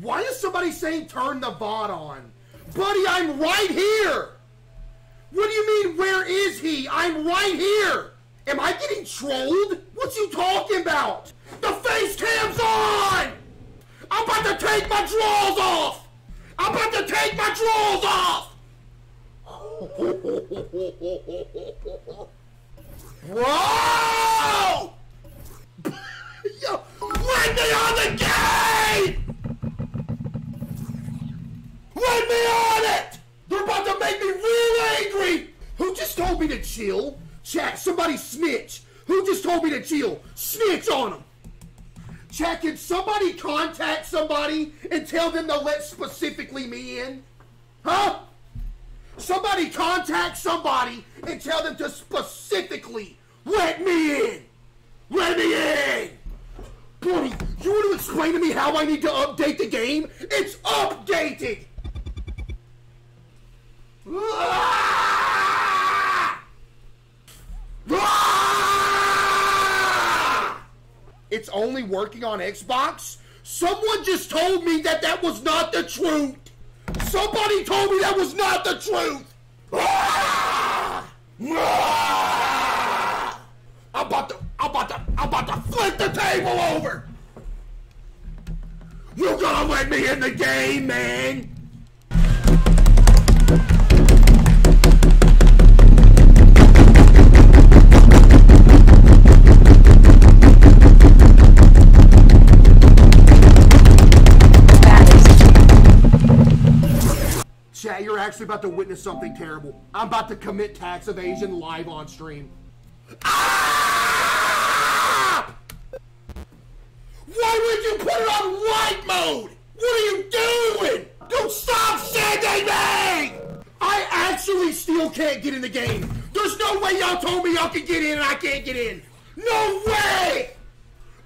Why is somebody saying turn the VOD on? Buddy, I'm right here! What do you mean, where is he? I'm right here! Am I getting trolled? What you talking about? The face cam's on! I'm about to take my drawers off! I'm about to take my drawers off! Whoa! Yo, let me on the game! Let me on it! They're about to make me real angry! Who just told me to chill? Chat, somebody snitch. Who just told me to chill? Snitch on them. Chat, can somebody contact somebody and tell them to let specifically me in? Huh? Somebody contact somebody and tell them to specifically let me in. Let me in. Buddy, you want to explain to me how I need to update the game? It's updated. It's only working on Xbox? Someone just told me that that was not the truth. Somebody told me that was not the truth. I'm about to, I'm about to, I'm about to flip the table over. You gonna let me in the game, man? Actually about to witness something terrible. I'm about to commit tax evasion live on stream. Ah! Why would you put it on white mode? What are you doing? Don't stop sending me! I actually still can't get in the game. There's no way y'all told me y'all can get in and I can't get in. No way!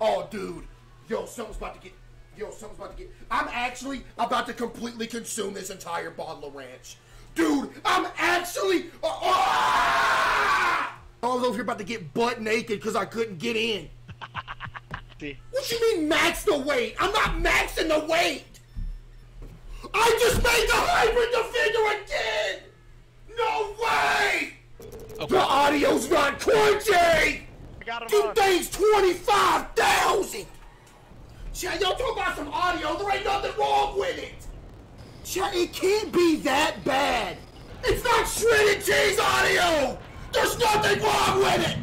Oh, dude. Yo, something's about to get. Yo, something's about to get. I'm actually about to completely consume this entire bottle of ranch. Dude, I'm actually. Uh, ah! All those are about to get butt naked because I couldn't get in. What you mean max the weight? I'm not maxing the weight. I just made the hybrid defender again. No way. The audio's not crunchy. I got him on. thing's 25,000! Chat, y'all talk about some audio, there ain't nothing wrong with it! Chat, it can't be that bad! It's not shredded cheese audio! There's nothing wrong with it!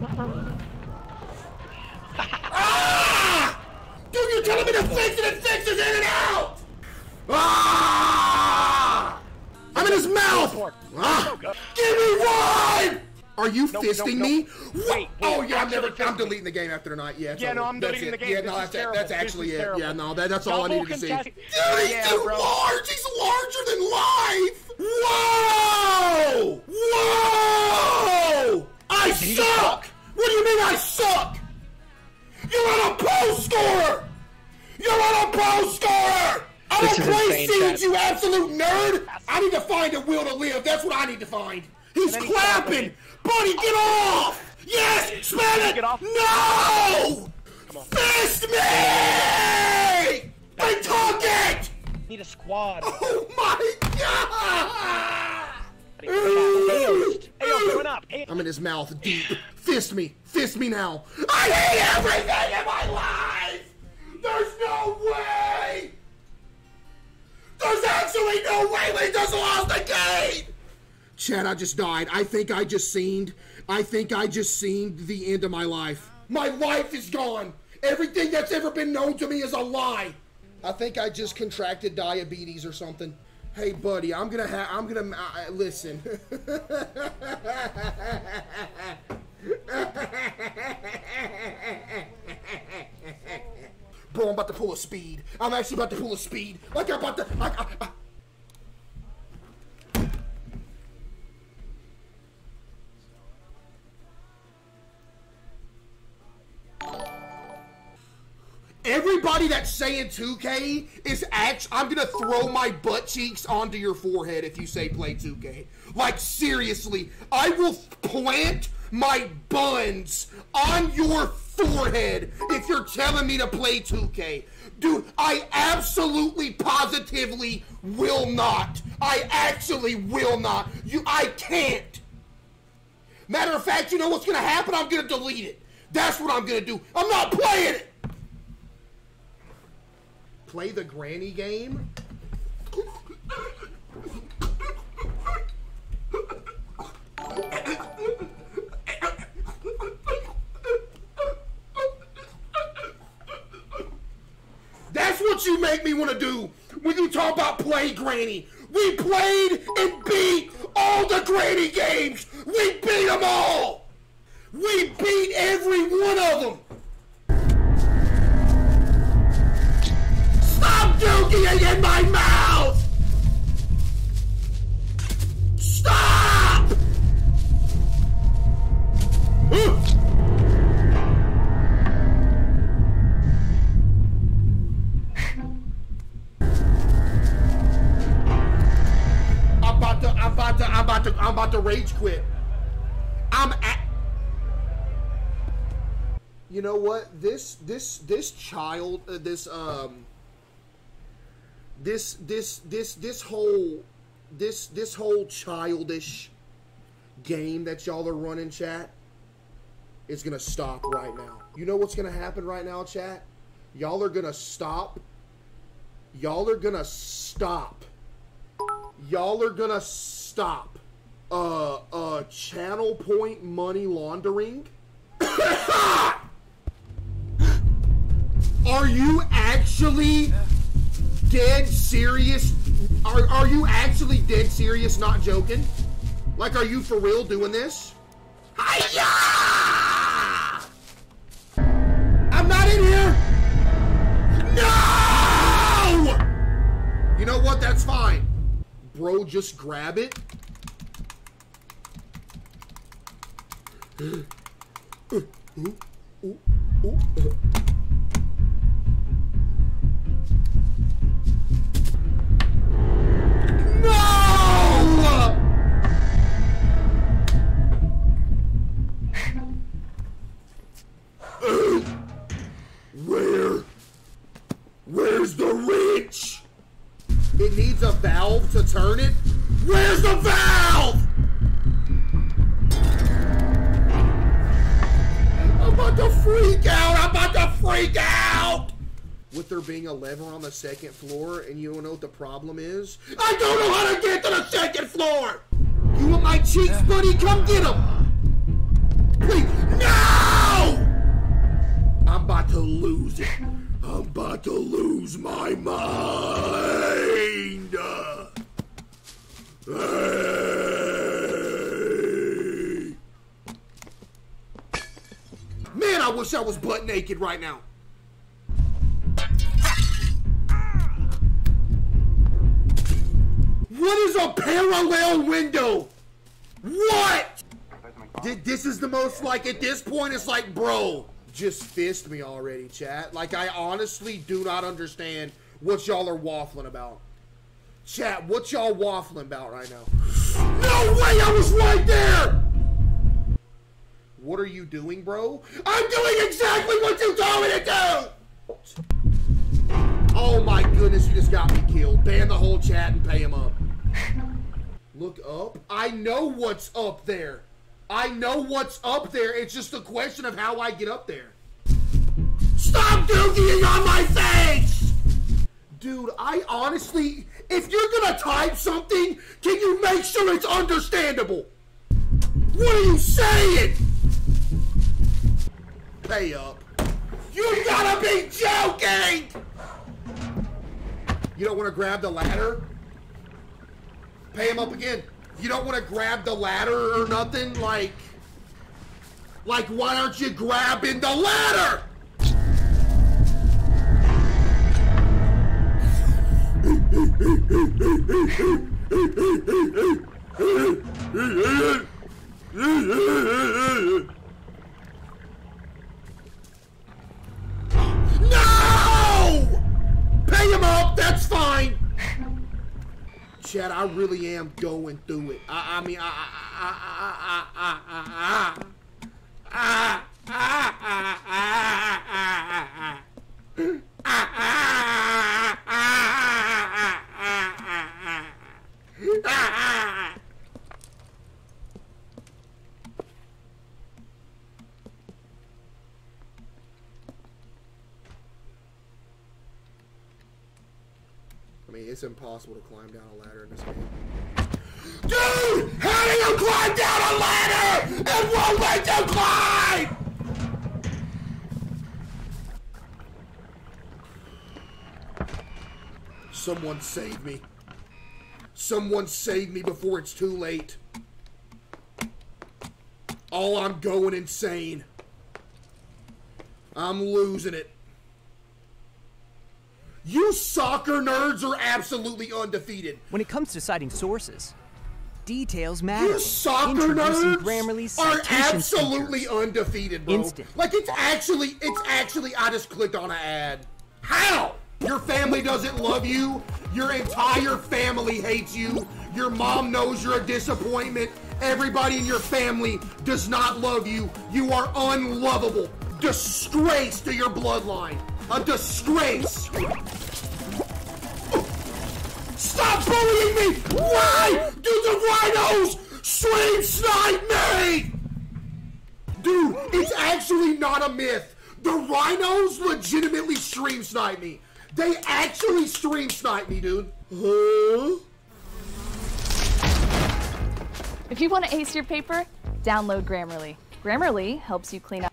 ah! Dude, you're telling me to fix it and fix it in and out! Ah! I'm in his mouth! Ah! Give me one! Are you Nope, fisting nope, me? nope. What? Wait, oh yeah, I'm actually never. I'm deleting the game after tonight. Yeah, it's Yeah, no. I'm That's deleting it. the game. Yeah, no, is that's that's actually it. terrible. Yeah, no, that, that's all I Double needed to see. Dude, he's Yeah, too bro. large. He's larger than life. Whoa! Whoa! I Did suck. What do you mean I suck? You're on a post scorer. You're on a post scorer. I don't is play insane, seeds, you absolute nerd. I need to find a will to live. That's what I need to find. He's then he clapping. Buddy, get off. Yes, spell it. Get off. No. Fist me! I took it! Need a squad. Oh my god! Ayo, Ayo, join up. Ayo. I'm in his mouth deep. Fist me. Fist me now. I hate everything in my life! There's no way! There's actually no way we just lost the game! Chad, I just died. I think I just seen. I think I just seen the end of my life. My life is gone. Everything that's ever been known to me is a lie. I think I just contracted diabetes or something. Hey, buddy, I'm gonna have. I'm gonna uh, listen. Bro, I'm about to pull a speed. I'm actually about to pull a speed. Like I'm about to. I, I, That's saying 2K is act. I'm gonna throw my butt cheeks onto your forehead if you say play 2K. Like seriously, I will plant my buns on your forehead if you're telling me to play 2K. Dude, I absolutely positively will not. I actually will not. You I can't. Matter of fact, you know what's gonna happen? I'm gonna delete it. That's what I'm gonna do. I'm not playing it. Play the granny game? That's what you make me want to do when you talk about play granny. We played and beat all the granny games. We beat them all. We beat every one of them. Dookie in my mouth. Stop. Ugh. I'm about to, I'm about to, I'm about to, I'm about to rage quit. I'm at. You know what? This, this, this child, uh, this, um, this, this, this, this whole, this, this whole childish game that y'all are running, chat, is gonna stop right now. You know what's gonna happen right now, chat? Y'all are gonna stop. Y'all are gonna stop y'all are gonna stop uh uh channel point money laundering are you actually dead serious? Are, are you actually dead serious not joking? Like are you for real doing this? I'm not in here! No! You know what? That's fine. Bro, just grab it. No! The second floor, and you don't know what the problem is? I don't know how to get to the second floor! You want my cheeks, buddy? Come get them! Please, no! I'm about to lose it. I'm about to lose my mind. Hey. Man, I wish I was butt naked right now. What is a parallel window? What? Th- This is the most like at this point it's like, bro, just fist me already, chat. Like I honestly do not understand what y'all are waffling about. Chat, what y'all waffling about right now? No way, I was right there! What are you doing, bro? I'm doing exactly what you told me to do! Oh my goodness, you just got me killed. Ban the whole chat and pay him up. Look up? I know what's up there. I know what's up there. It's just a question of how I get up there. Stop doogieing on my face! Dude, I honestly, if you're gonna type something, can you make sure it's understandable? What are you saying? Pay up. You gotta be joking! You don't wanna grab the ladder? Pay him up again. You don't wanna grab the ladder or nothing? Like, like why aren't you grabbing the ladder? No! Pay him up, that's fine. Chad, I really am going through it. I, I mean, I, I, I, I, I, I, I, I, I, I, I, I, I, I. mean, it's impossible to climb down a ladder in this game. Dude! How do you climb down a ladder? It won't let you climb! Someone save me. Someone save me before it's too late. All I'm going insane. I'm losing it. You soccer nerds are absolutely undefeated. When it comes to citing sources, details matter. You soccer nerds Grammarly's are absolutely features. undefeated, bro. Instant. Like it's actually, it's actually. I just clicked on an ad. How? Your family doesn't love you. Your entire family hates you. Your mom knows you're a disappointment. Everybody in your family does not love you. You are unlovable. Disgrace to your bloodline. A disgrace. Stop bullying me! Why do the rhinos stream snipe me? Dude, it's actually not a myth. The rhinos legitimately stream snipe me. They actually stream snipe me, dude. Huh? If you want to ace your paper, download Grammarly. Grammarly helps you clean up.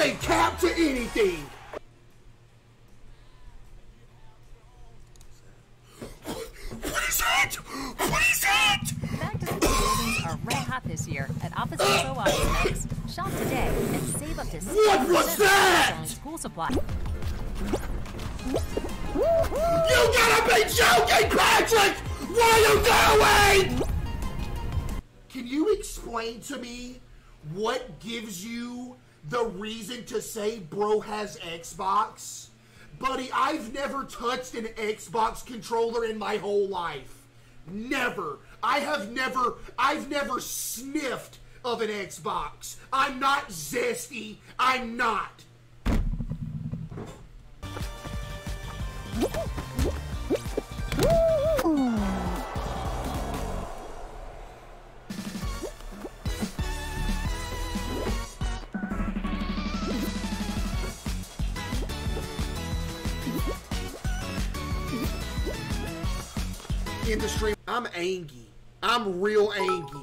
Say cap to anything. What is that? What is that? Back to school buildings are red hot this year at Office Depot. Shop today and save up to What was that? school supplies. You gotta be joking, Patrick! What are you doing? Can you explain to me what gives you the reason to say bro has Xbox? Buddy, I've never touched an Xbox controller in my whole life. Never. I have never, I've never sniffed of an Xbox. I'm not zesty. I'm not. I'm angry. I'm real angry.